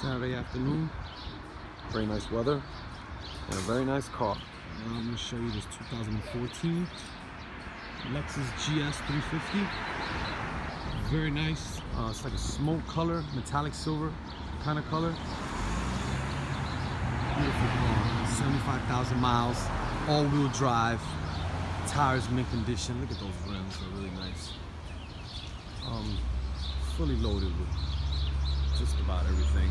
Saturday afternoon. Very nice weather and a very nice car. Now I'm going to show you this 2014 Lexus GS 350. Very nice. Uh, it's like a smoke color, metallic silver kind of color. Beautiful car. 75,000 miles, all-wheel drive, tires mint condition. Look at those rims, they're really nice. Um, fully loaded with just about everything.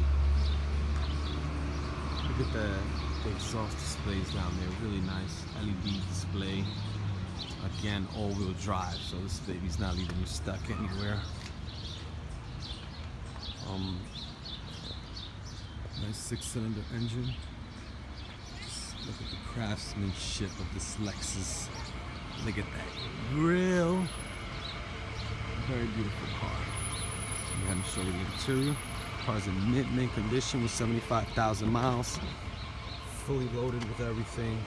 Look at the, the exhaust displays down there, really nice LED display. Again, all-wheel drive, so this baby's not leaving you stuck anywhere. Um, nice six-cylinder engine. Just look at the craftsmanship of this Lexus. Look at that grill. Very beautiful car. And show you the interior. Car's in mint mint condition with 75,000 miles. Fully loaded with everything.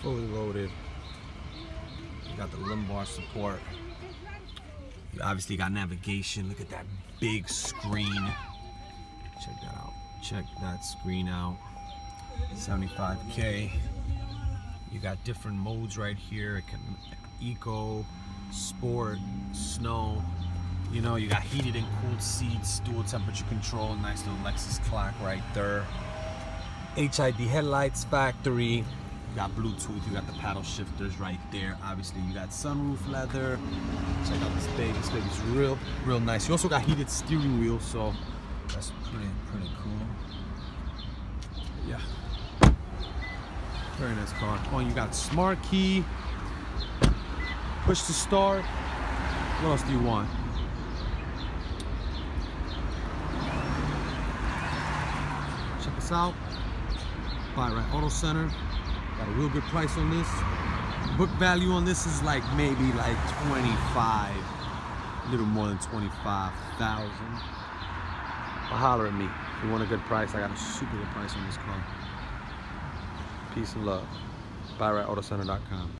Fully loaded. You got the lumbar support. You obviously got navigation. Look at that big screen. Check that out. Check that screen out. 75K. You got different modes right here. It can eco, sport, snow. You know, you got heated and cooled seats, dual temperature control, nice little Lexus clock right there. HID headlights, factory. You got Bluetooth, you got the paddle shifters right there. Obviously, you got sunroof leather. Check out this baby. This baby's real, real nice. You also got heated steering wheel, so that's pretty, pretty cool. Yeah. Very nice car. Oh, you got smart key, push to start. What else do you want? Out. Buy right Auto Center. Got a real good price on this. Book value on this is like maybe like 25, a little more than 25,000. But holler at me if you want a good price. I got a super good price on this car. Peace and love. BuyRightAutoCenter.com.